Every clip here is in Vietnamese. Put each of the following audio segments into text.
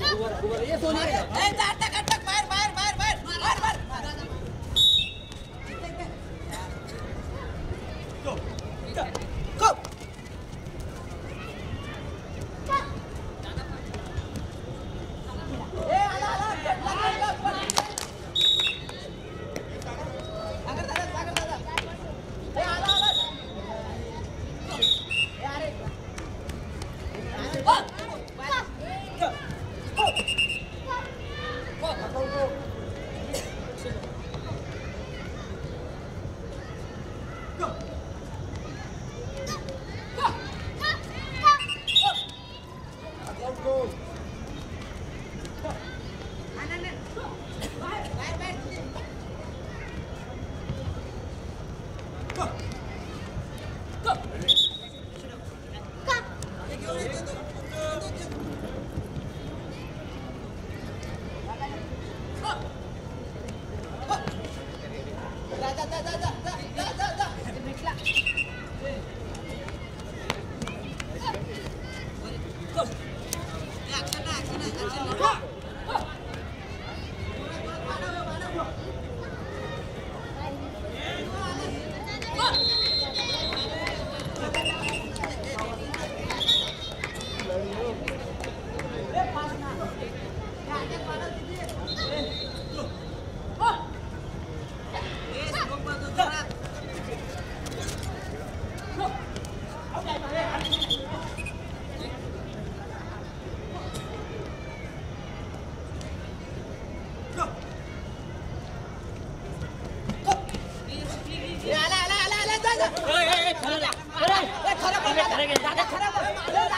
गोबर गोबर ये सोने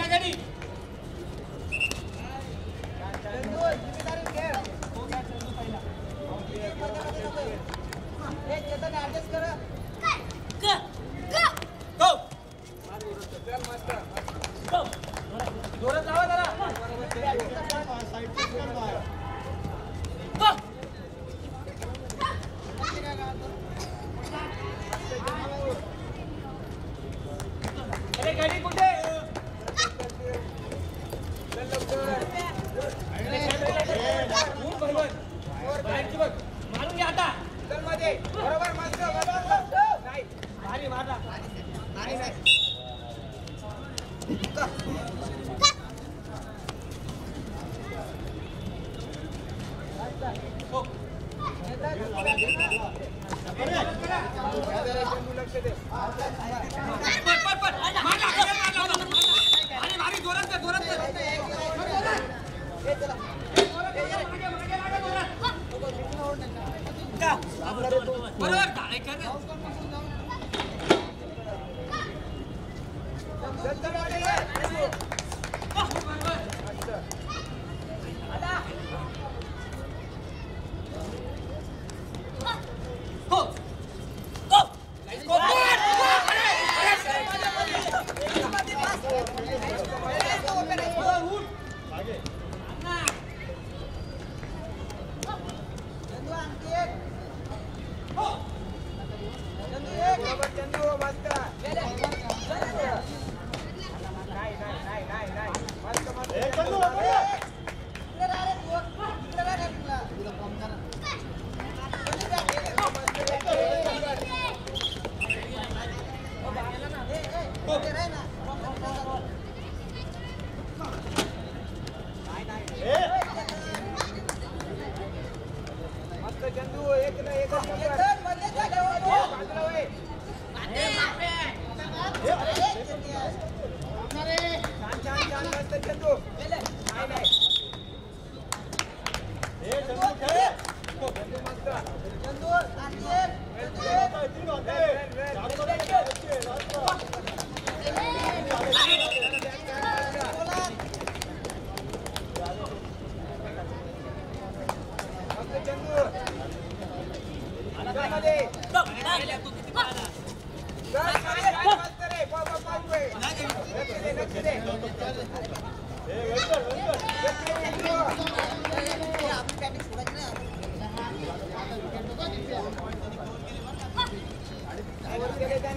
লাগানি this. えっ!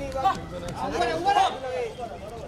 아, 오바라 오바라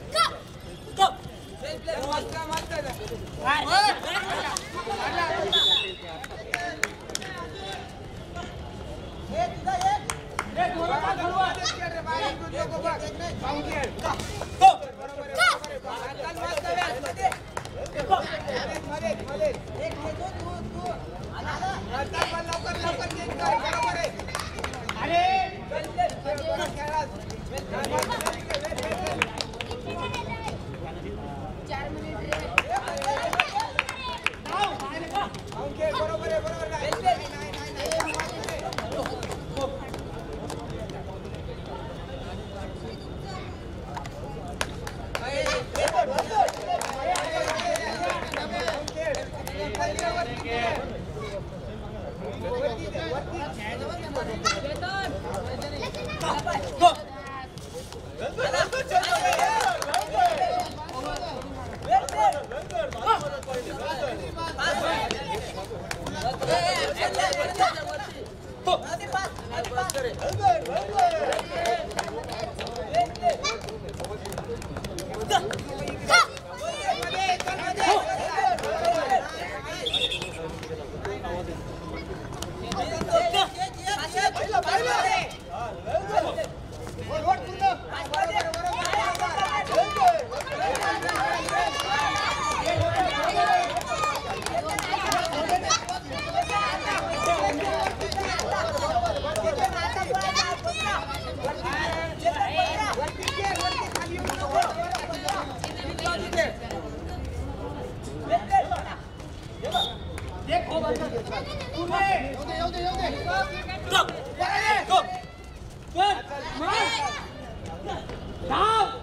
Eleven. देखो उठे उठे उठे उठे कम कम मार डाल